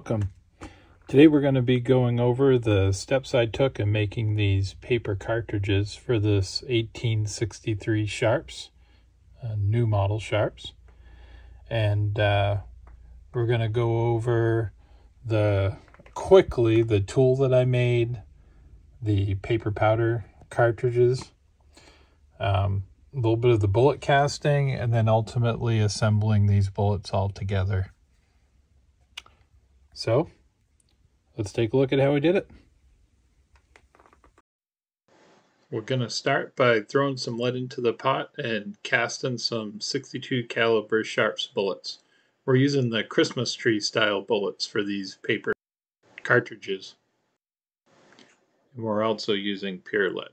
welcome. Today we're going to be going over the steps I took in making these paper cartridges for this 1863 Sharps, uh, new model Sharps. And uh, we're going to go over the quickly the tool that I made, the paper powder cartridges, um, a little bit of the bullet casting, and then ultimately assembling these bullets all together. So, let's take a look at how we did it. We're going to start by throwing some lead into the pot and casting some 62 caliber Sharps bullets. We're using the Christmas tree style bullets for these paper cartridges. And we're also using pure lead.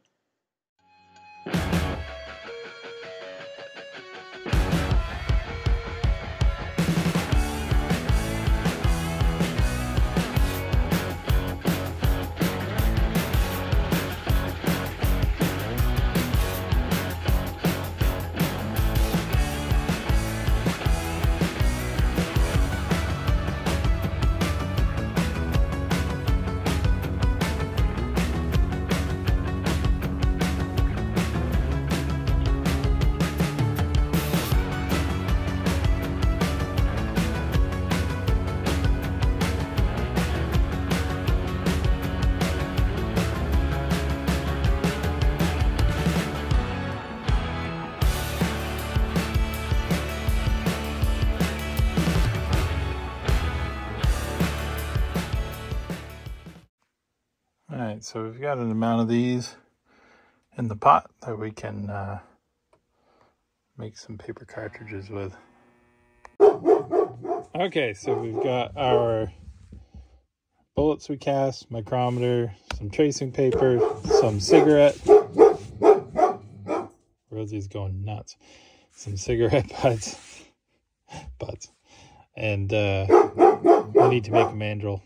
So we've got an amount of these in the pot that we can uh, make some paper cartridges with. Okay, so we've got our bullets we cast, micrometer, some tracing paper, some cigarette. Rosie's going nuts. Some cigarette butts, butts, and uh, we need to make a mandrel.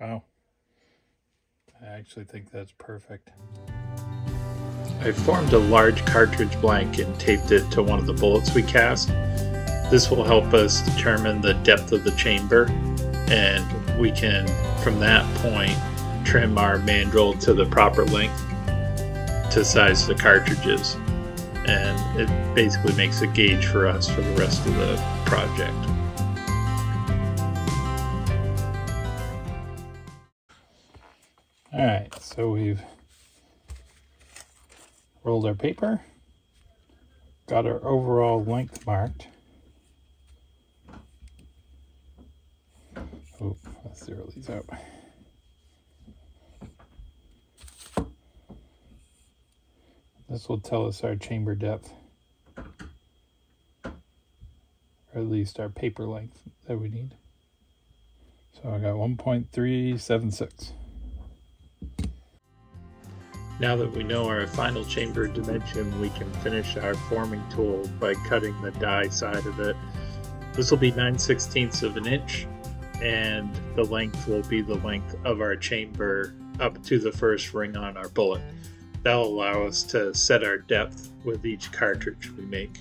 Wow. I actually think that's perfect. I formed a large cartridge blank and taped it to one of the bullets we cast. This will help us determine the depth of the chamber and we can, from that point, trim our mandrel to the proper length to size the cartridges. And it basically makes a gauge for us for the rest of the project. All right, so we've rolled our paper, got our overall length marked. Oh, let's zero these out. This will tell us our chamber depth, or at least our paper length that we need. So I got 1.376. Now that we know our final chamber dimension, we can finish our forming tool by cutting the die side of it. This will be 9 16ths of an inch, and the length will be the length of our chamber up to the first ring on our bullet. That'll allow us to set our depth with each cartridge we make.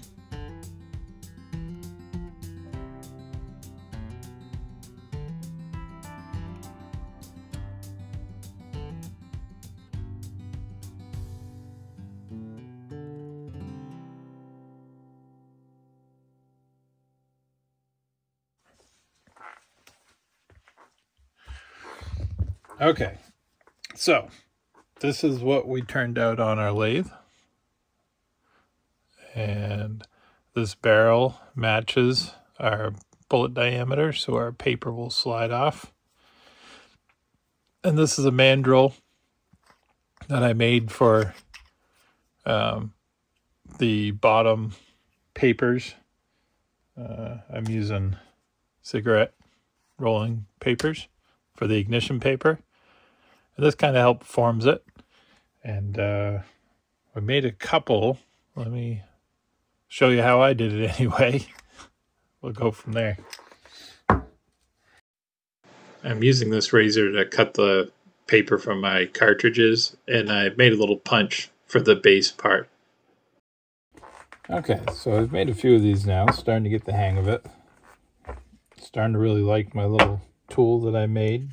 Okay, so this is what we turned out on our lathe. And this barrel matches our bullet diameter, so our paper will slide off. And this is a mandrel that I made for um, the bottom papers. Uh, I'm using cigarette rolling papers for the ignition paper. And this kind of help forms it. And uh, I made a couple. Let me show you how I did it anyway. we'll go from there. I'm using this razor to cut the paper from my cartridges and I made a little punch for the base part. Okay, so I've made a few of these now, starting to get the hang of it. Starting to really like my little tool that I made.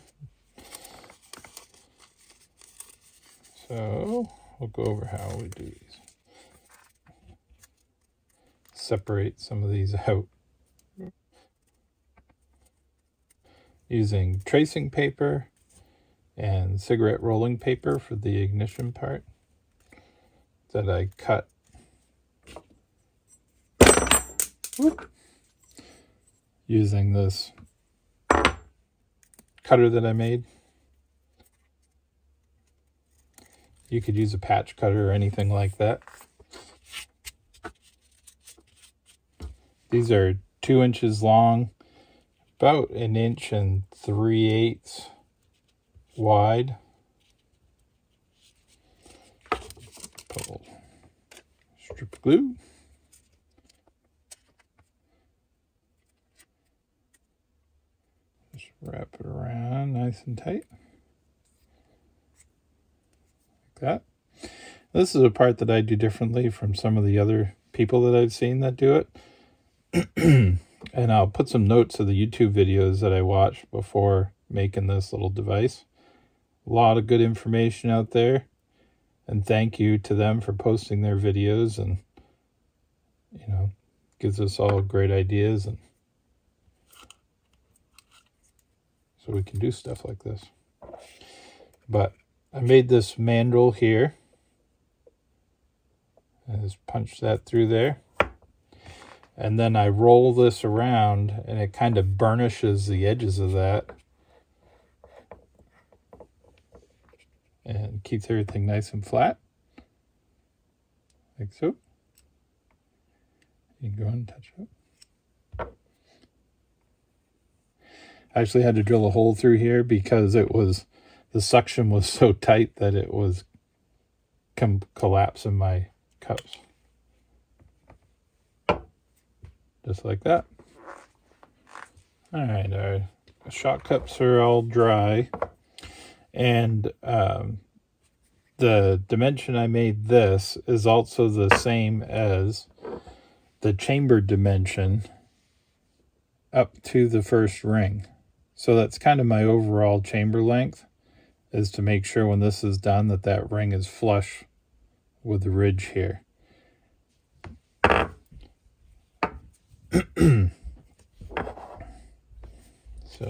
So we'll go over how we do these. Separate some of these out. Using tracing paper and cigarette rolling paper for the ignition part that I cut Whoop. using this cutter that I made. You could use a patch cutter or anything like that. These are two inches long, about an inch and three eighths wide. Pull strip glue. Just wrap it around nice and tight Like that. This is a part that I do differently from some of the other people that I've seen that do it. and I'll put some notes of the YouTube videos that I watched before making this little device. A lot of good information out there. And thank you to them for posting their videos and, you know, gives us all great ideas and so we can do stuff like this. But I made this mandrel here. I just punch that through there. And then I roll this around and it kind of burnishes the edges of that. And keeps everything nice and flat. Like so. You can go and touch it. Actually had to drill a hole through here because it was the suction was so tight that it was com collapsing my cups. Just like that. All right, our shot cups are all dry. And um, the dimension I made this is also the same as the chamber dimension up to the first ring. So that's kind of my overall chamber length is to make sure when this is done that that ring is flush with the ridge here. so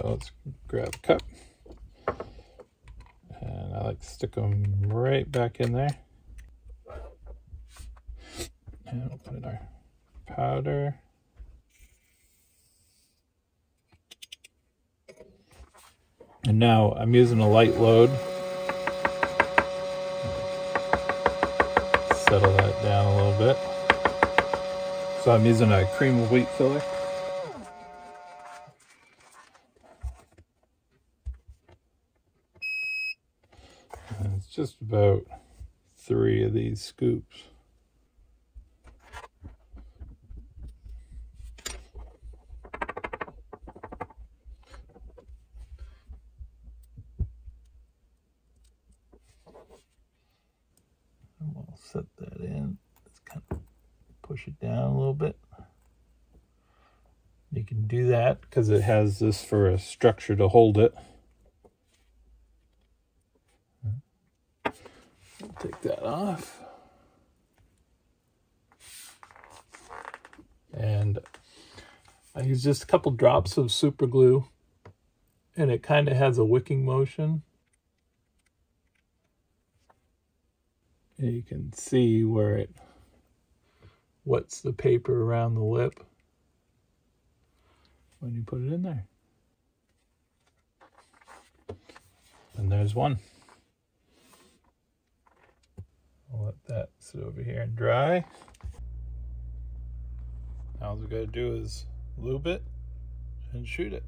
let's grab a cup. And I like to stick them right back in there. And we'll put in our powder. And now I'm using a light load. Settle that down a little bit. So I'm using a cream of wheat filler. And it's just about three of these scoops. push it down a little bit. You can do that because it has this for a structure to hold it. Take that off. And I use just a couple drops of super glue and it kind of has a wicking motion. And you can see where it wets the paper around the lip when you put it in there. And there's one. I'll let that sit over here and dry. Now all we gotta do is lube it and shoot it.